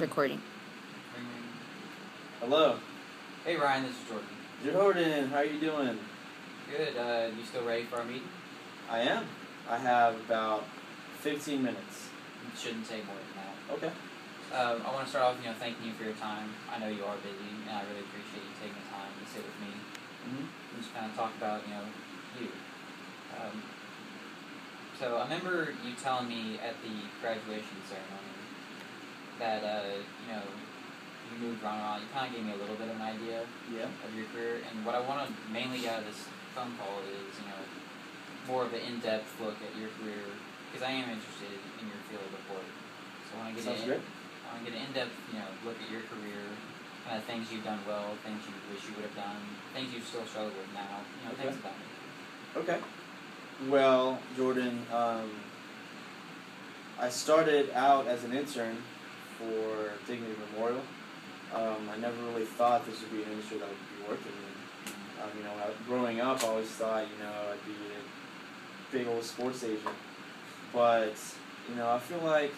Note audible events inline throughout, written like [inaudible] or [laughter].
recording. Hello, Hey Ryan, this is Jordan. Jordan. How are you doing? Good. Uh, you still ready for our meeting? I am. I have about 15 minutes. It shouldn't take more than that. Okay. Um, I want to start off, you know, thanking you for your time. I know you are busy, and I really appreciate you taking the time to sit with me hmm and just kind of talk about, you know, you. Um, so I remember you telling me at the graduation ceremony that, uh, you know, you moved around. a lot. You kind of gave me a little bit of an idea Yeah. of your career, and what I want to mainly get out of this phone call is, you know, more of an in-depth look at your career, because I am interested in your field of work. So I want to get Sounds an, great. I want to get an in-depth, you know, look at your career, kind of things you've done well, things you wish you would have done, things you still struggle with now, you know, Okay. things about me. Okay. Well, Jordan, um, I started out as an intern for Dignity Memorial. Um, I never really thought this would be an industry that I would be working in. Um, you know, I, growing up, I always thought, you know, I'd be a big old sports agent. But, you know, I feel like,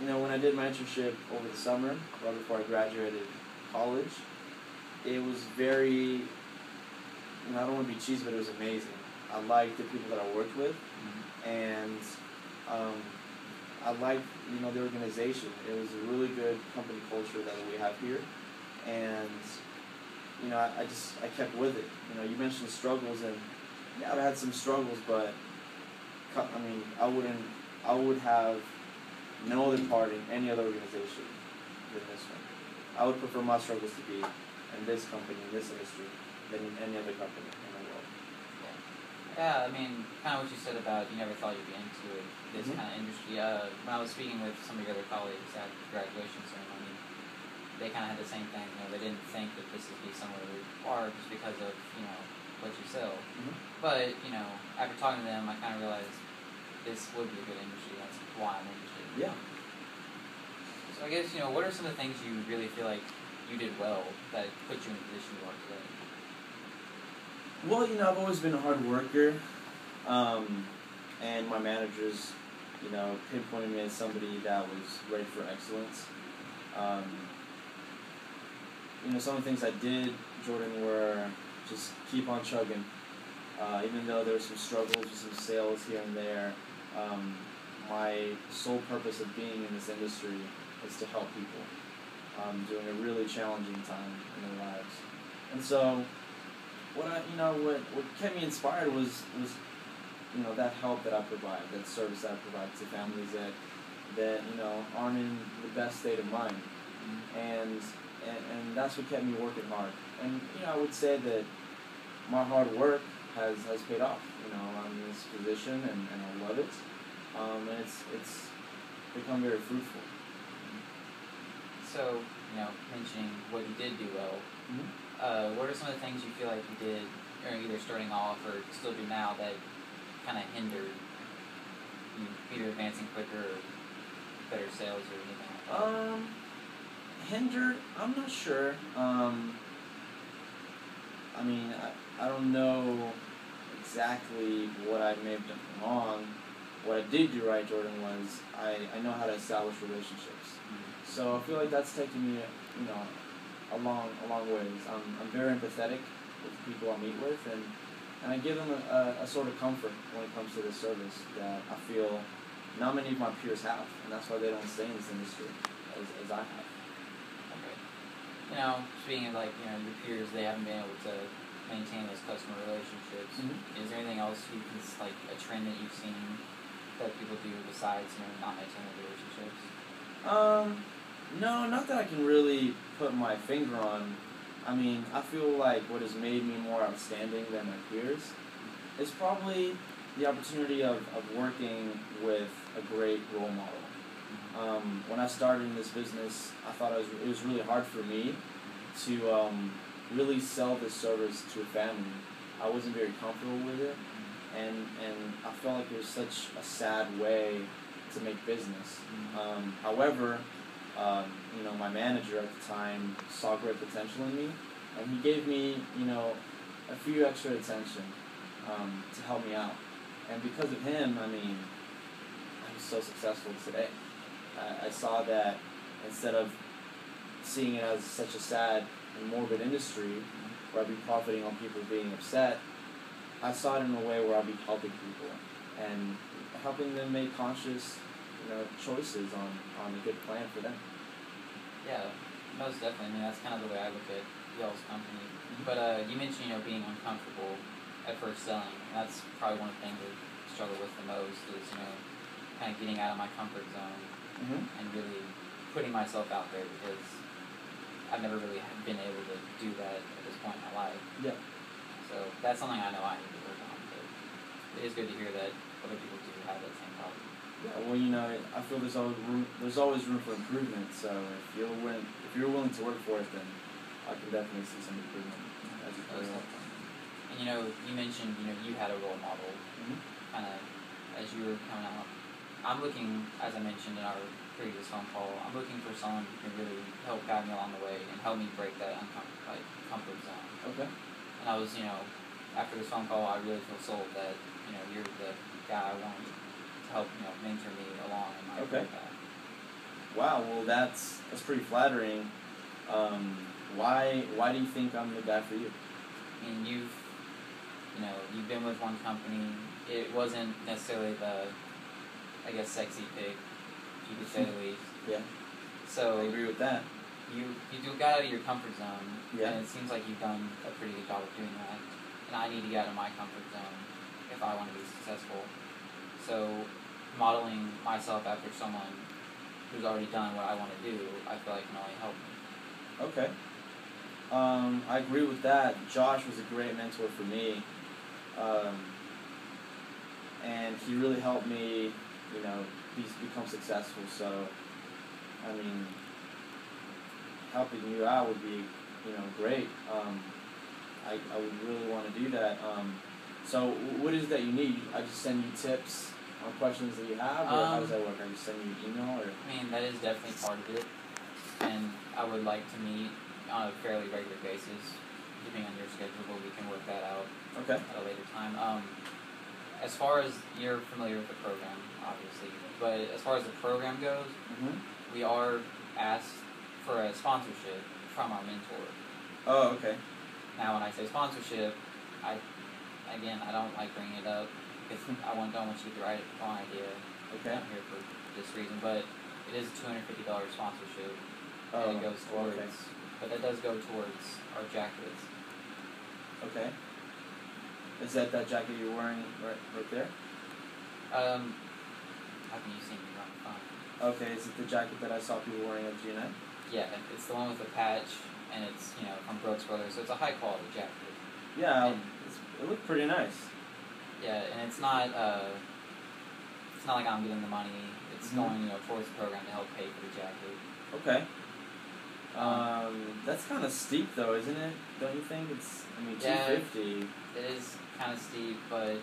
you know, when I did my internship over the summer, right before I graduated college, it was very, you know, I don't want to be cheesy, but it was amazing. I liked the people that I worked with, and um, I liked, you know, the organization. It was a really good company culture that we have here, and you know, I, I just I kept with it. You know, you mentioned struggles, and yeah, I've had some struggles, but I mean, I wouldn't, I would have no other part in any other organization than this one. I would prefer my struggles to be in this company, in this industry, than in any other company. Yeah, I mean, kind of what you said about you never thought you'd be into it, this Mhm. kind of industry. Uh, when I was speaking with some of your other colleagues at the graduation ceremony, they kind of had the same thing. You know, they didn't think that this would be somewhere we are just because of you know what you sell. Mhm. But you know, after talking to them, I kind of realized this would be a good industry. That's why I'm interested. Yeah. So I guess you know, what are some of the things you really feel like you did well that put you in the position you are today? Well, you know, I've always been a hard worker, um, and my managers, you know, pinpointed me as somebody that was ready for excellence. Um, you know, some of the things I did, Jordan, were just keep on chugging. Uh, even though there were some struggles with some sales here and there, um, my sole purpose of being in this industry is to help people um, during a really challenging time in their lives. And so, what I, you know, what, what kept me inspired was, was, you know, that help that I provide, that service that I provide to families that, that you know, aren't in the best state of mind, and, and and that's what kept me working hard. And you know, I would say that my hard work has, has paid off. You know, I'm in this position, and, and I love it, um, and it's it's become very fruitful. So you know, mentioning what you did do well. Mhm. Uh, what are some of the things you feel like you did, or either starting off or still do now, that kind of hindered you either advancing quicker or better sales or anything like that? Um, hindered? I'm not sure. Um, I mean, I, I don't know exactly what I may have done wrong. What I did do right, Jordan, was I, I know how to establish relationships. So I feel like that's taken me, you know, a long, a long ways. I'm, I'm very empathetic with the people I meet with, and, and I give them a, a, a sort of comfort when it comes to this service that I feel not many of my peers have, and that's why they don't stay in this industry as, as I have. Okay. You know, speaking of like you know your peers, they haven't been able to maintain those customer relationships. Mhm. Is there anything else you can s- like a trend that you've seen that people do besides you know not maintaining relationships? Um, no, not that I can really put my finger on. I mean, I feel like what has made me more outstanding than my peers is probably the opportunity of, of working with a great role model. Um, when I started in this business, I thought it was, it was really hard for me to um, really sell this service to a family. I wasn't very comfortable with it, and, and I felt like it was such a sad way to make business. Um, however, um, you know, my manager at the time saw great potential in me, and he gave me, you know, a few extra attention um, to help me out. And because of him, I mean, I'm so successful today. I, I saw that instead of seeing it as such a sad and morbid industry where I'd be profiting on people being upset, I saw it in a way where I'd be helping people and helping them make conscious, you know, choices on, on a good plan for them. Yeah, most definitely. I mean, that's kind of the way I look at y'all's company. But uh, you mentioned, you know, being uncomfortable at first selling. That's probably one of the things I struggle with the most is, you know, kind of getting out of my comfort zone Mm-hmm. and really putting myself out there because I've never really been able to do that at this point in my life. Yeah. So that's something I know I need to work on. But it is good to hear that other people do have that same problem. Yeah, well, you know, I feel there's always room. There's always room for improvement. So if you're willing, if you're willing to work for it, then I can definitely see some improvement as you go. definitely. And you know, you mentioned you know you had a role model Mhm. kind of as you were coming out. I'm looking, as I mentioned in our previous phone call, I'm looking for someone who can really help guide me along the way and help me break that uncomfort like comfort zone. Okay. And I was, you know, after this phone call, I really feel sold that you know you're the guy I want help, you know, mentor me along in my Okay. Wow. Well, that's that's pretty flattering. Um, why why do you think I'm the guy for you? I mean, you've, you know, you've been with one company. It wasn't necessarily the, I guess, sexy pick, you could say the least. [laughs] Yeah. So I agree with that. you you do got out of your comfort zone, Yeah. and it seems like you've done a pretty good job of doing that. And I need to get out of my comfort zone if I want to be successful. So modeling myself after someone who's already done what I want to do, I feel like can only help me. Okay. Um, I agree with that. Josh was a great mentor for me. Um, and he really helped me, you know, be, become successful. So, I mean, helping you out would be, you know, great. Um, I, I would really want to do that. Um, so, what is it that you need? I just send you tips on questions that you have, or how does Um, that work? Are you sending an email, or I mean, that is definitely part of it, and I would like to meet on a fairly regular basis, depending on your schedule, but we can work that out okay, at a later time. Um, as far as you're familiar with the program, obviously, but as far as the program goes, mm-hmm. we are asked for a sponsorship from our mentor. oh, okay, Now, when I say sponsorship, I again I don't like bringing it up because I want don't want you to write it the wrong idea. okay. I'm here for this reason, but it is a two hundred fifty dollars sponsorship. Oh, and it goes towards, okay. but that does go towards our jackets. Okay. Is that that jacket you're wearing right, right there? Um, how can you see me on the phone? Okay, is it the jacket that I saw people wearing at GNN? Yeah, it's the one with the patch, and it's you know from Brooks Brothers, so it's a high quality jacket. Yeah, it looked pretty nice. Yeah, and it's not uh, it's not like I'm getting the money. It's Mhm. going you know towards the program to help pay for the jacket. Okay. Um, that's kind of steep though, isn't it? Don't you think? It's I mean two Yeah. fifty. It is kind of steep, but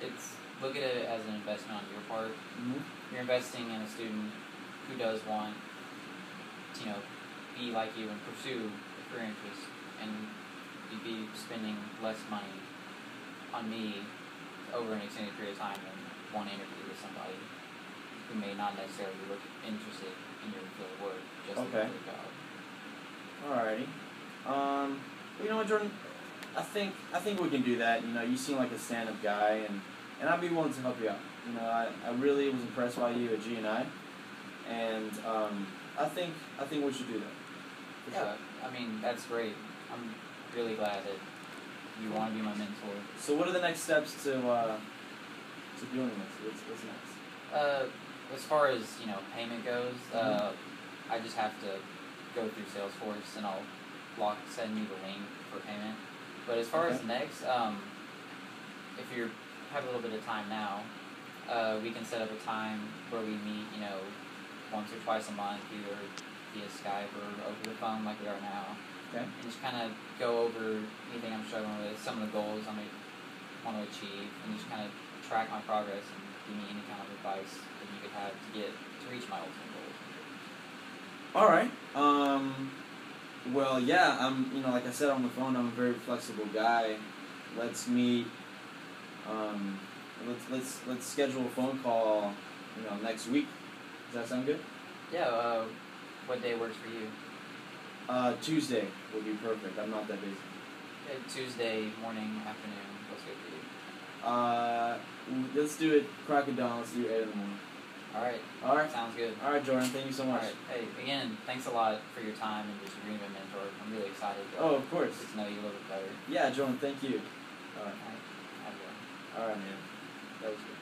it's look at it as an investment on your part. Mm-hmm. You're investing in a student who does want to, you know, be like you and pursue a career interest, and you'd be spending less money on me over an extended period of time than one interview with somebody who may not necessarily look interested in your field of work just Okay. for the job. Alrighty. Um, you know what, Jordan? I think I think we can do that. You know, you seem like a stand-up guy, and and I'd be willing to help you out. You know, I, I really was impressed by you at G and I, and um, I think I think we should do that. Yeah, sure. I mean that's great. I'm really glad that you want to be my mentor. So what are the next steps to uh, to doing this? What's, what's next? Uh, as far as you know, payment goes, uh, I just have to go through Salesforce and I'll lock send you the link for payment. But as far as next, um, if you have a little bit of time now, uh, we can set up a time where we meet. You know, once or twice a month, either via Skype or over the phone, like we are now, Okay. and just kind of go over anything I'm struggling with, some of the goals I may want to achieve, and just kind of track my progress and give me any kind of advice that you could have to get to reach my ultimate goals. All right. Um, well, yeah. I'm. You know, like I said on the phone, I'm a very flexible guy. Let's meet. Um, let's let's let's schedule a phone call. You know, next week. Does that sound good? Yeah, uh, what day works for you? Uh, Tuesday would be perfect. I'm not that busy. Uh, Tuesday morning, afternoon. What's good for you? Uh, let's do it crack of dawn. Let's do eight in the morning. All right. All right. Sounds good. All right, Jordan. Thank you so much. right. Hey, again, thanks a lot for your time and just being a mentor. I'm really excited to Oh, of course. get to know you a little bit better. Yeah, Jordan. Thank you. All right. All right. Have a good one. All right, man. That was good.